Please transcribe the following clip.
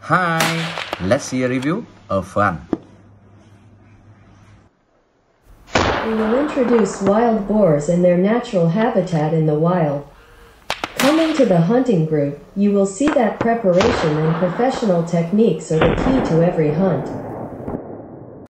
Hi, let's see a review of fun. We will introduce wild boars in their natural habitat in the wild. Coming to the hunting group, you will see that preparation and professional techniques are the key to every hunt.